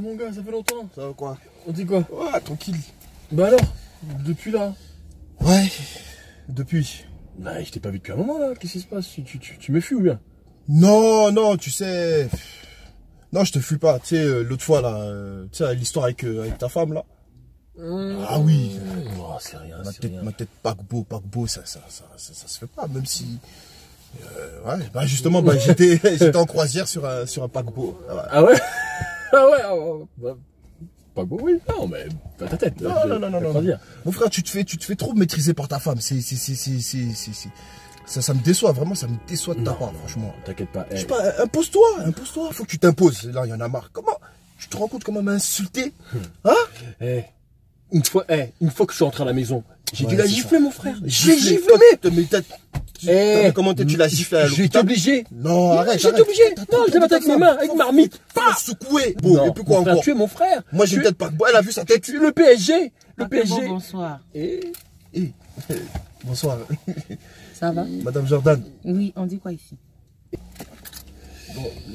mon gars, ça fait longtemps. Ça va quoi On dit quoi Ouais, tranquille. Bah alors Depuis là Ouais, depuis. Bah, je t'ai pas vu depuis un moment là. Qu'est-ce qui se passe Tu, tu, tu, tu me fuis ou bien Non, non, tu sais... Non, je te fuis pas. Tu sais, euh, l'autre fois, là, euh, tu sais, l'histoire avec, euh, avec ta femme, là. Ah oui. Oh, c'est rien, Ma tête, rien. ma tête paquebot, paquebot, ça, ça, ça, ça, ça se fait pas, même si... euh, ouais, bah justement, bah, j'étais, j'étais en croisière sur un, sur un paquebot. Ah ouais. Ah ouais ouais, ouais, bah, Pas beau, oui. Non, mais pas ta tête. Non, je- non, non, non, non. dire. Mon frère, tu te fais, tu te fais trop maîtriser par ta femme. C'est, c'est, c'est, c'est, ça, ça me déçoit, vraiment, ça me déçoit de ta part, franchement. T'inquiète pas. Je sais pas, impose-toi, impose-toi. Faut que tu t'imposes. Là, il y en a marre. Comment Tu te rends compte comment m'a insulté Hein eh, une fois, eh, une fois que je suis rentré à la maison, j'ai Ouais, dû la gifler, mon frère. J'ai giflé. Mais Eh, comment tu l'as giflé à J'ai été l'hôpital obligé. Non, arrête. J'étais obligé. Non, je l'ai battu avec mes mains, avec marmite. Faut la secouer. Bon, et puis quoi encore Tu es mon frère. Moi, j'ai tête pas. Elle a vu sa tête. es Le PSG. Le PSG. bon, bonsoir. Et Eh, Bonsoir, Ça va Madame Jordan. Oui, on dit quoi ici?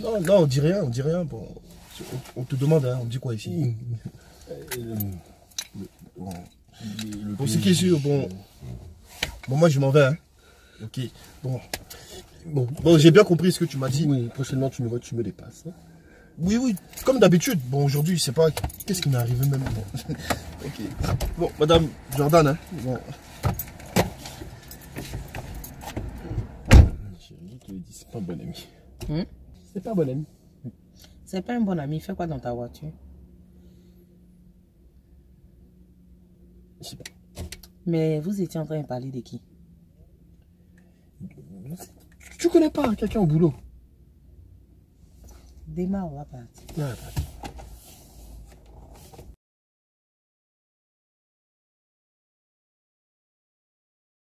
Non, non, on dit rien, on dit rien. Bon, on, on te demande, hein, on dit quoi ici? Bon, bon c'est qui sûr Bon, bon, moi je m'en vais. Hein. Ok. Bon, bon, bon, j'ai bien compris ce que tu m'as dit. oui, prochainement tu me vois, tu me dépasses. hein. Oui, oui, comme d'habitude. Bon, aujourd'hui, je sais pas qu'est-ce qui m'est arrivé même. Bon. ok. Bon, Madame Jordan, hein. Bon. Je te le dis, c'est pas un bon ami. C'est pas un bon ami. C'est pas un bon ami, il fait quoi dans ta voiture? Je sais pas. Mais vous étiez en train de parler de qui? Tu connais pas quelqu'un au boulot? Démarre, on va partir. Ouais,